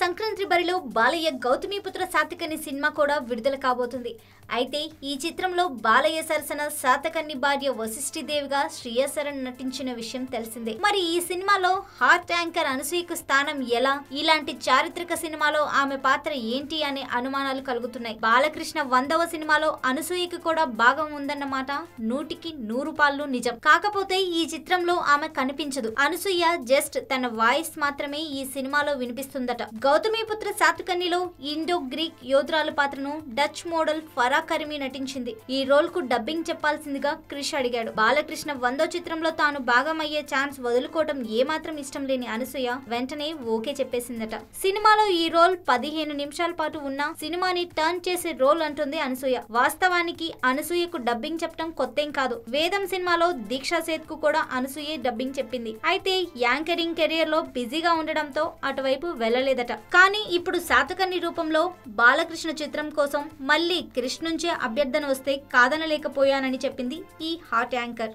సంక్రాంతి బరిలో బాలయ్య గౌతమిపుత్ర సాతకని సినిమా కూడా విడుదల కాబోతుంది. అయితే ఈ చిత్రంలో బాలయ్య సరసన సాతకన్ని భార్య వశిష్ఠిదేవిగా శ్రీయసరన్ నటించిన విషయం తెలిసిందే. మరి ఈ సినిమాలో హార్ట్ యాంకర్ అనసూయకు స్థానం ఎలా? ఇలాంటి చారిత్రక సినిమాలో ఆమె పాత్ర ఏంటి అనే అనుమానాలు కలుగుతున్నాయి. బాలకృష్ణ వందవ సినిమాలో అనసూయకు కూడా భాగం ఉందన్నమాట నూటికి నూరు పాళ్ళు నిజం. కాకపోతే ఈ చిత్రంలో ఆమె కనిపించదు. అనసూయ జస్ట్ తన వాయిస్ మాత్రమే ఈ సినిమాలో వినిపిస్తుందట. గౌతమిపుత్ర సాతుకన్నిలో ఇండో గ్రీక్ యోధురాలు పాత్రను డచ్ మోడల్ ఫరా కరిమి నటించింది. ఈ రోల్కు డబ్బింగ్ చెప్పాల్సిందిగా క్రిష్ అడిగాడు. బాలకృష్ణ వందో చిత్రంలో తాను భాగమయ్యే ఛాన్స్ వదులుకోవటం ఏమాత్రం ఇష్టం లేని అనసూయ వెంటనే ఓకే చెప్పేసిందట. సినిమాలో ఈ రోల్ పదిహేను నిమిషాల పాటు ఉన్న సినిమాని టర్న్ చేసే రోల్ అంటుంది అనసూయ. వాస్తవానికి అనసూయకు డబ్బింగ్ చెప్పడం కొత్తేం కాదు. వేదం సినిమాలో దీక్షా సేత్కు కూడా అనసూయే డబ్బింగ్ చెప్పింది. అయితే యాంకరింగ్ కెరియర్లో బిజీగా ఉండడంతో అటువైపు వెళ్ళలేదట. కానీ ఇప్పుడు శాతకర్ణి రూపంలో బాలకృష్ణ చిత్రం కోసం మళ్ళీ క్రిష్ నుంచే అభ్యర్థన వస్తే కాదనలేకపోయానని చెప్పింది ఈ హాట్ యాంకర్.